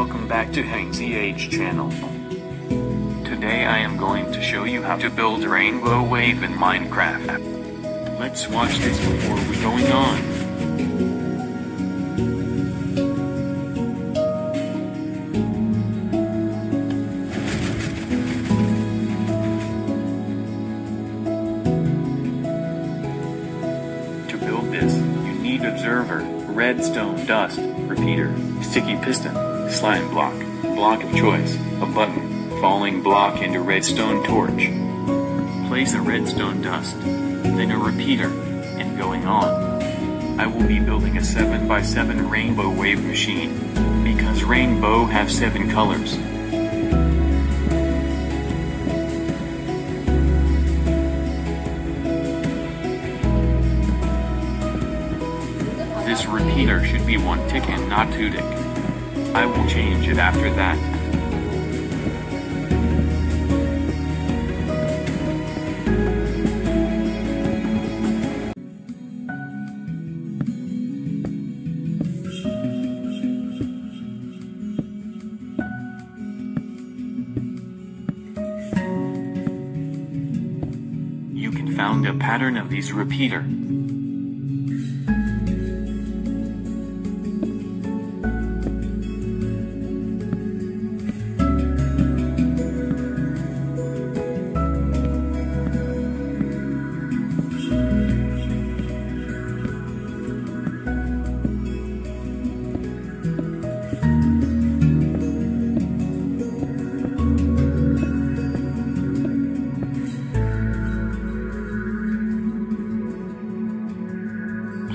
Welcome back to Heng ZH channel. Today I am going to show you how to build Rainbow Wave in Minecraft. Let's watch this before we going on. To build this, you need observer, redstone dust, repeater, sticky piston, slime block, block of choice, a button, falling block and a redstone torch. Place a redstone dust, then a repeater, and going on. I will be building a 7x7 rainbow wave machine, because rainbow have 7 colors. This repeater should be one tick and not two tick. I will change it after that. You can found a pattern of these repeater.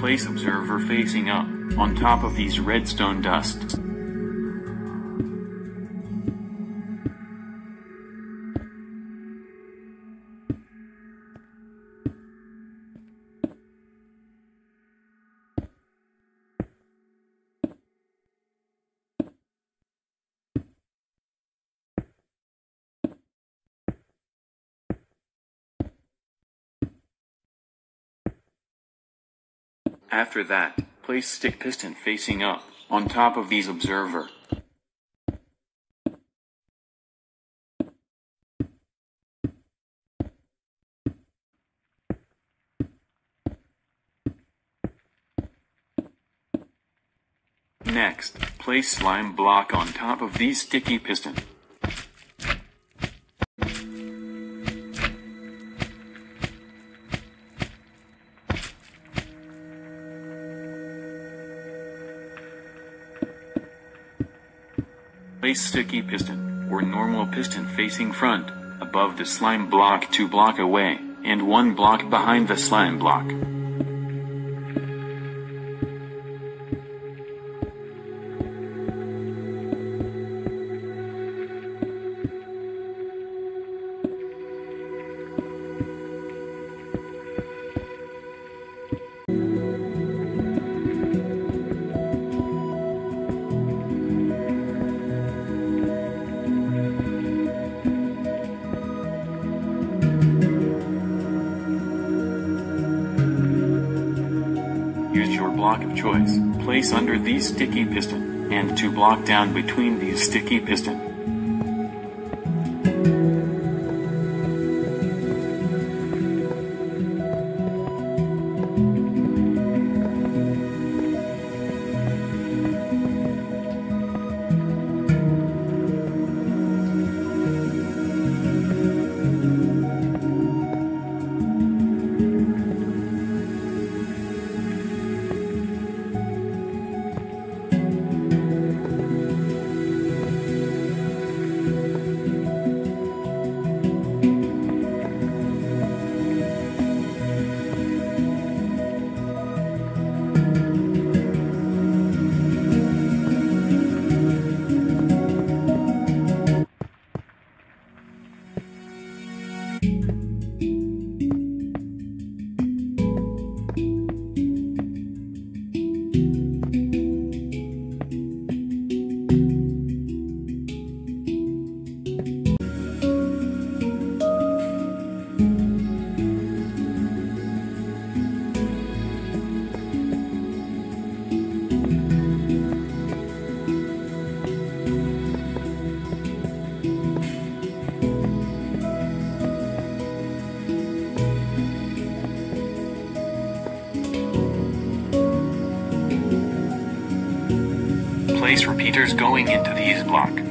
Place observer facing up, on top of these redstone dusts. After that, place stick piston facing up, on top of these observer. Next, place slime block on top of these sticky piston. Place sticky piston, or normal piston facing front, above the slime block 2 block away, and 1 block behind the slime block. Block of choice. Place under these sticky piston, and to block down between these sticky piston. Place repeaters going into these block.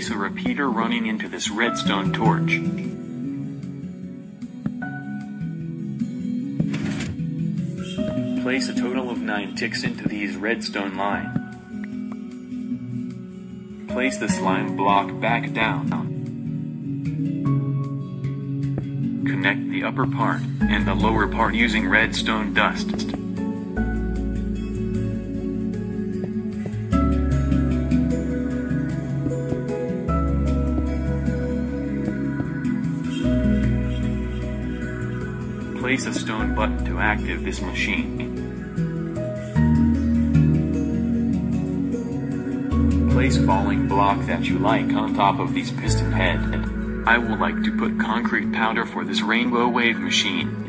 Place a repeater running into this redstone torch. Place a total of 9 ticks into these redstone line. Place the slime block back down. Connect the upper part and the lower part using redstone dust. Place a stone button to active this machine. Place falling block that you like on top of these piston head. I would like to put concrete powder for this rainbow wave machine.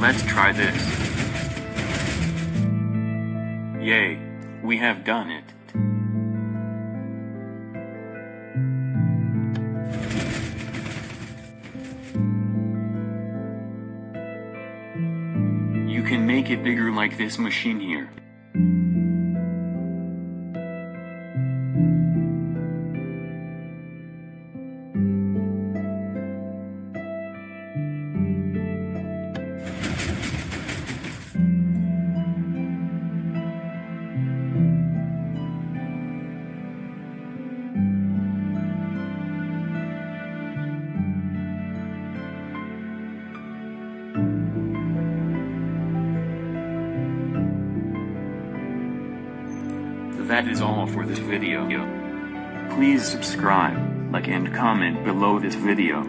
Let's try this. Yay, we have done it. Make it bigger like this machine here. That is all for this video. Please subscribe, like and comment below this video.